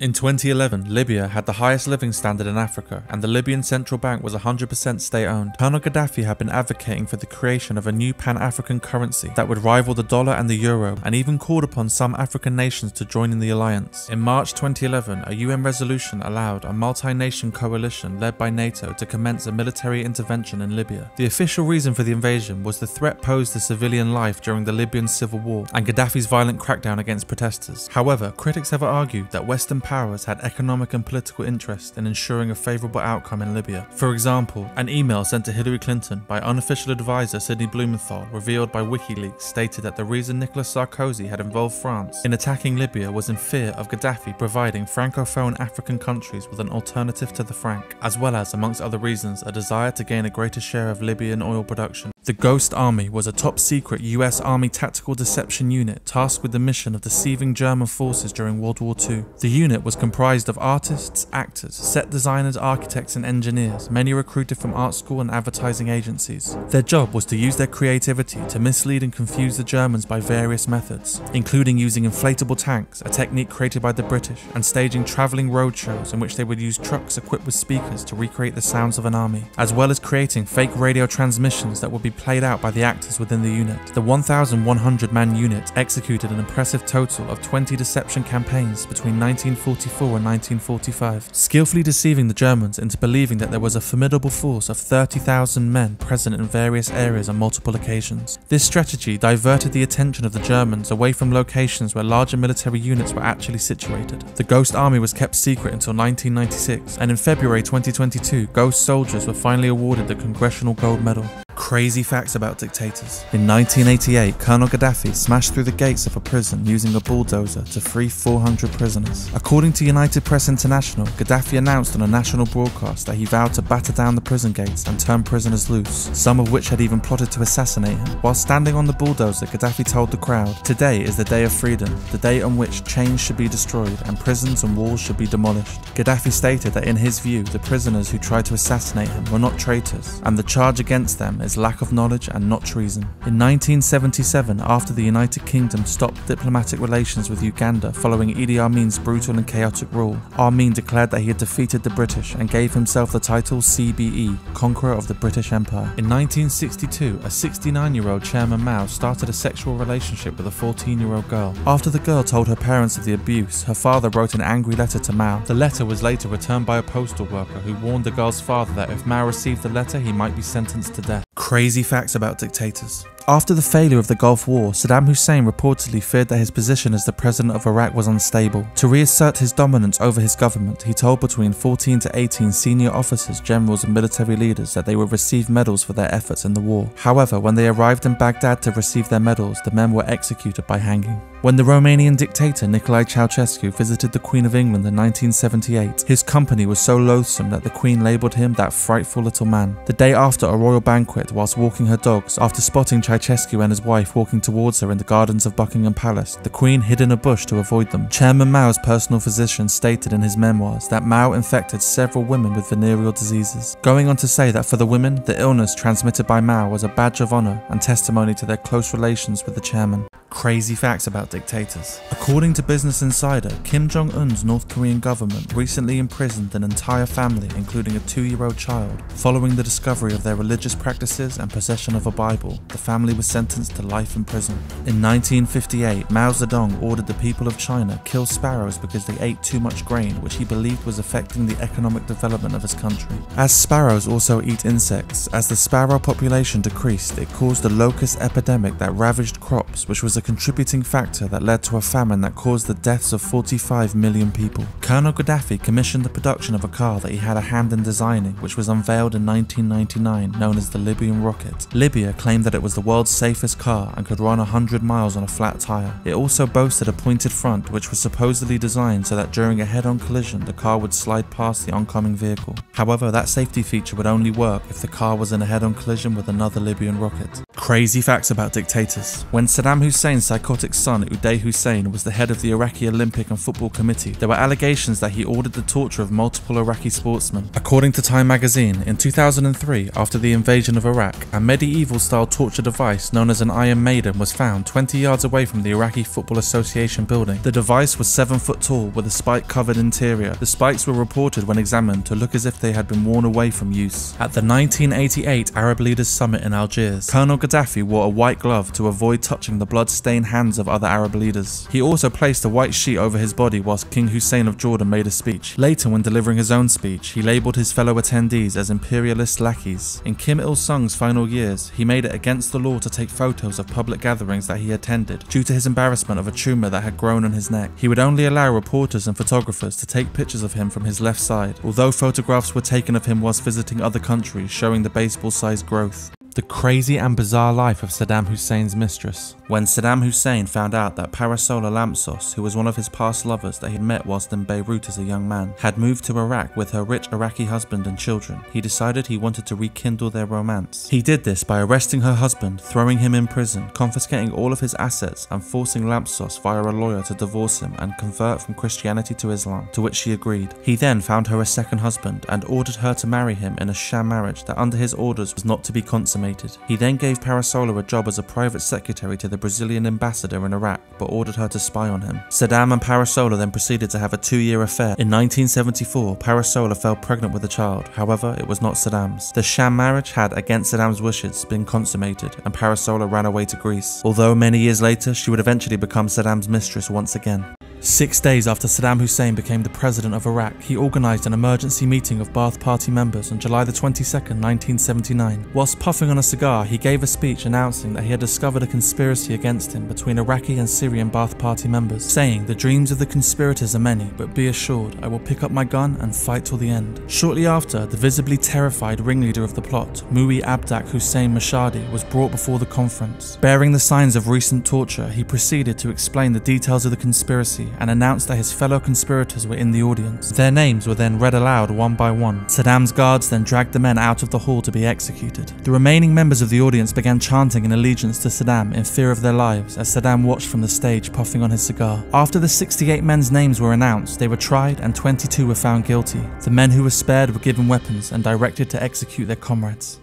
In 2011, Libya had the highest living standard in Africa, and the Libyan central bank was 100% state owned. Colonel Gaddafi had been advocating for the creation of a new pan African currency that would rival the dollar and the euro, and even called upon some African nations to join in the alliance. In March 2011, a UN resolution allowed a multi nation coalition led by NATO to commence a military intervention in Libya. The official reason for the invasion was the threat posed to civilian life during the Libyan civil war and Gaddafi's violent crackdown against protesters. However, critics have argued that Western powers had economic and political interest in ensuring a favourable outcome in Libya. For example, an email sent to Hillary Clinton by unofficial advisor Sidney Blumenthal, revealed by WikiLeaks, stated that the reason Nicolas Sarkozy had involved France in attacking Libya was in fear of Gaddafi providing francophone African countries with an alternative to the franc, as well as, amongst other reasons, a desire to gain a greater share of Libyan oil production. The Ghost Army was a top secret US Army tactical deception unit tasked with the mission of deceiving German forces during World War II. The unit was comprised of artists, actors, set designers, architects, and engineers, many recruited from art school and advertising agencies. Their job was to use their creativity to mislead and confuse the Germans by various methods, including using inflatable tanks, a technique created by the British, and staging travelling roadshows in which they would use trucks equipped with speakers to recreate the sounds of an army, as well as creating fake radio transmissions that would be played out by the actors within the unit. The 1,100 man unit executed an impressive total of 20 deception campaigns between 1944 and 1945, skillfully deceiving the Germans into believing that there was a formidable force of 30,000 men present in various areas on multiple occasions. This strategy diverted the attention of the Germans away from locations where larger military units were actually situated. The Ghost Army was kept secret until 1996, and in February 2022, Ghost soldiers were finally awarded the Congressional Gold Medal. Crazy facts about dictators. In 1988, Colonel Gaddafi smashed through the gates of a prison using a bulldozer to free 400 prisoners. According to United Press International, Gaddafi announced on a national broadcast that he vowed to batter down the prison gates and turn prisoners loose, some of which had even plotted to assassinate him. While standing on the bulldozer, Gaddafi told the crowd, Today is the day of freedom, the day on which chains should be destroyed and prisons and walls should be demolished. Gaddafi stated that in his view, the prisoners who tried to assassinate him were not traitors, and the charge against them is lack of knowledge and not treason. In 1977, after the United Kingdom stopped diplomatic relations with Uganda following Idi Amin's brutal and chaotic rule, Amin declared that he had defeated the British and gave himself the title CBE, Conqueror of the British Empire. In 1962, a 69 year old Chairman Mao started a sexual relationship with a 14 year old girl. After the girl told her parents of the abuse, her father wrote an angry letter to Mao. The letter was later returned by a postal worker who warned the girl's father that if Mao received the letter, he might be sentenced to death. Crazy facts about dictators. After the failure of the Gulf War, Saddam Hussein reportedly feared that his position as the president of Iraq was unstable. To reassert his dominance over his government, he told between 14 to 18 senior officers, generals, and military leaders that they would receive medals for their efforts in the war. However, when they arrived in Baghdad to receive their medals, the men were executed by hanging. When the Romanian dictator Nicolae Ceausescu visited the Queen of England in 1978, his company was so loathsome that the Queen labelled him that frightful little man. The day after a royal banquet, whilst walking her dogs, after spotting Ceausescu and his wife walking towards her in the gardens of Buckingham Palace, the Queen hid in a bush to avoid them. Chairman Mao's personal physician stated in his memoirs that Mao infected several women with venereal diseases, going on to say that for the women, the illness transmitted by Mao was a badge of honour and testimony to their close relations with the chairman. Crazy facts about dictators. According to Business Insider, Kim Jong un's North Korean government recently imprisoned an entire family, including a two year old child. Following the discovery of their religious practices and possession of a Bible, the family was sentenced to life in prison. In 1958, Mao Zedong ordered the people of China kill sparrows because they ate too much grain, which he believed was affecting the economic development of his country. As sparrows also eat insects, as the sparrow population decreased, it caused a locust epidemic that ravaged crops, which was a contributing factor that led to a famine that caused the deaths of 45 million people. Colonel Gaddafi commissioned the production of a car that he had a hand in designing, which was unveiled in 1999, known as the Libyan rocket. Libya claimed that it was the world's safest car and could run 100 miles on a flat tire. It also boasted a pointed front, which was supposedly designed so that during a head-on collision, the car would slide past the oncoming vehicle. However, that safety feature would only work if the car was in a head-on collision with another Libyan rocket. Crazy facts about dictators. When Saddam Hussein's psychotic son, Uday Hussein, was the head of the Iraqi Olympic and Football Committee, there were allegations that he ordered the torture of multiple Iraqi sportsmen. According to Time magazine, in 2003, after the invasion of Iraq, a medieval style torture device known as an Iron Maiden was found 20 yards away from the Iraqi Football Association building. The device was 7 foot tall with a spike covered interior. The spikes were reported when examined to look as if they had been worn away from use. At the 1988 Arab Leaders Summit in Algiers, Colonel Gaddafi wore a white glove to avoid touching the blood-stained hands of other Arab leaders. He also placed a white sheet over his body whilst King Hussein of Jordan made a speech. Later, when delivering his own speech, he labelled his fellow attendees as imperialist lackeys. In Kim Il-sung's final years, he made it against the law to take photos of public gatherings that he attended due to his embarrassment of a tumour that had grown on his neck. He would only allow reporters and photographers to take pictures of him from his left side, although photographs were taken of him whilst visiting other countries showing the baseball-sized growth. The crazy and bizarre life of Saddam Hussein's mistress. When Saddam Hussein found out that Parisoula Lampsos, who was one of his past lovers that he had met whilst in Beirut as a young man, had moved to Iraq with her rich Iraqi husband and children, he decided he wanted to rekindle their romance. He did this by arresting her husband, throwing him in prison, confiscating all of his assets, and forcing Lampsos via a lawyer to divorce him and convert from Christianity to Islam, to which she agreed. He then found her a second husband and ordered her to marry him in a sham marriage that under his orders was not to be consummated. He then gave Parisoula a job as a private secretary to the Brazilian ambassador in Iraq, but ordered her to spy on him. Saddam and Parisoula then proceeded to have a two-year affair. In 1974, Parisoula fell pregnant with a child, however, it was not Saddam's. The sham marriage had, against Saddam's wishes, been consummated, and Parisoula ran away to Greece. Although many years later, she would eventually become Saddam's mistress once again. Six days after Saddam Hussein became the president of Iraq, he organised an emergency meeting of Ba'ath Party members on July the 22nd, 1979. Whilst puffing on a cigar, he gave a speech announcing that he had discovered a conspiracy against him between Iraqi and Syrian Ba'ath Party members, saying, The dreams of the conspirators are many, but be assured, I will pick up my gun and fight till the end. Shortly after, the visibly terrified ringleader of the plot, Mu'i Abdak Hussein Mashadi, was brought before the conference. Bearing the signs of recent torture, he proceeded to explain the details of the conspiracy and announced that his fellow conspirators were in the audience. Their names were then read aloud one by one. Saddam's guards then dragged the men out of the hall to be executed. The remaining members of the audience began chanting in allegiance to Saddam in fear of their lives as Saddam watched from the stage puffing on his cigar. After the 68 men's names were announced, they were tried and 22 were found guilty. The men who were spared were given weapons and directed to execute their comrades.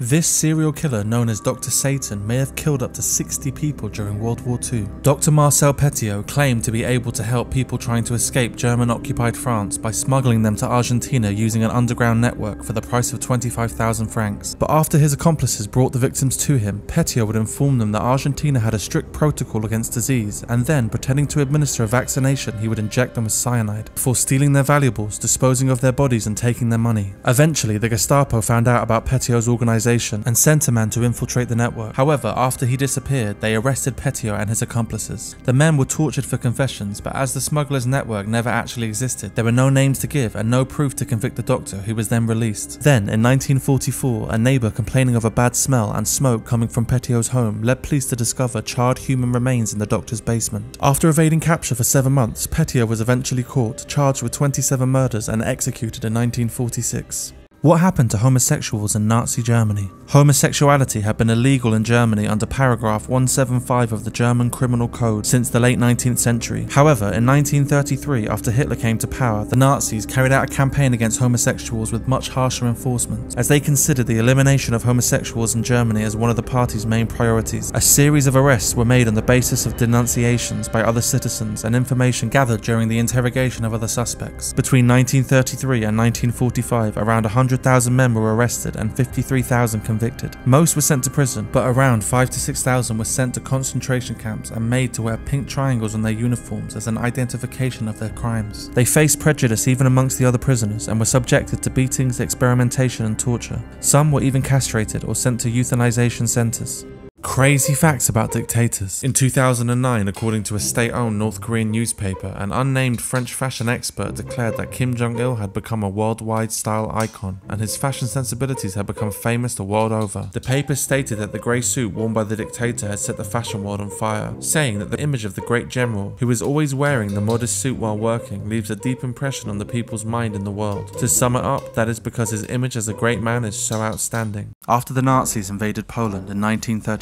This serial killer, known as Dr. Satan, may have killed up to 60 people during World War II. Dr. Marcel Petiot claimed to be able to help people trying to escape German occupied France by smuggling them to Argentina using an underground network for the price of 25,000 francs. But after his accomplices brought the victims to him, Petiot would inform them that Argentina had a strict protocol against disease, and then, pretending to administer a vaccination, he would inject them with cyanide, before stealing their valuables, disposing of their bodies, and taking their money. Eventually, the Gestapo found out about Petiot's organization and sent a man to infiltrate the network. However, after he disappeared, they arrested Petiot and his accomplices. The men were tortured for confessions, but as the smugglers' network never actually existed, there were no names to give and no proof to convict the doctor, who was then released. Then, in 1944, a neighbour complaining of a bad smell and smoke coming from Petiot's home led police to discover charred human remains in the doctor's basement. After evading capture for seven months, Petiot was eventually caught, charged with 27 murders and executed in 1946. What happened to homosexuals in Nazi Germany? Homosexuality had been illegal in Germany under paragraph 175 of the German Criminal Code since the late 19th century. However, in 1933, after Hitler came to power, the Nazis carried out a campaign against homosexuals with much harsher enforcement, as they considered the elimination of homosexuals in Germany as one of the party's main priorities. A series of arrests were made on the basis of denunciations by other citizens and information gathered during the interrogation of other suspects. Between 1933 and 1945, around 100,000 men were arrested and 53,000 convicted. Most were sent to prison, but around 5 to 6,000 were sent to concentration camps and made to wear pink triangles on their uniforms as an identification of their crimes. They faced prejudice even amongst the other prisoners and were subjected to beatings, experimentation and torture. Some were even castrated or sent to euthanization centers. Crazy facts about dictators. In 2009, according to a state owned North Korean newspaper, an unnamed French fashion expert declared that Kim Jong il had become a worldwide style icon, and his fashion sensibilities had become famous the world over. The paper stated that the grey suit worn by the dictator had set the fashion world on fire, saying that the image of the great general, who is always wearing the modest suit while working, leaves a deep impression on the people's mind in the world. To sum it up, that is because his image as a great man is so outstanding. After the Nazis invaded Poland in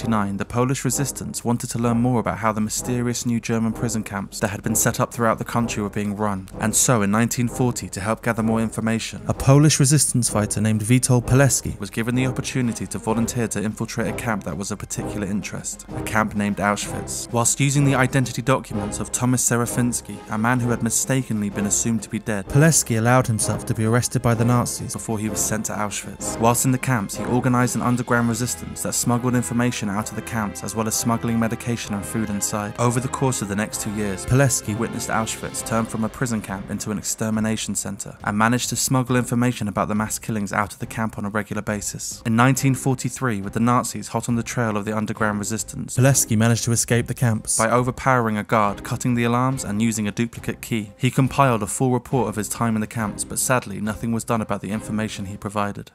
1939, the Polish resistance wanted to learn more about how the mysterious new German prison camps that had been set up throughout the country were being run. And so in 1940, to help gather more information, a Polish resistance fighter named Witold Pilecki was given the opportunity to volunteer to infiltrate a camp that was of particular interest, a camp named Auschwitz. Whilst using the identity documents of Thomas Serafinsky, a man who had mistakenly been assumed to be dead, Pilecki allowed himself to be arrested by the Nazis before he was sent to Auschwitz. Whilst in the camps, he organized an underground resistance that smuggled information out of the camps as well as smuggling medication and food inside. Over the course of the next two years, Pilecki witnessed Auschwitz turn from a prison camp into an extermination center and managed to smuggle information about the mass killings out of the camp on a regular basis. In 1943, with the Nazis hot on the trail of the underground resistance, Pilecki managed to escape the camps by overpowering a guard, cutting the alarms, and using a duplicate key. He compiled a full report of his time in the camps, but sadly, nothing was done about the information he provided.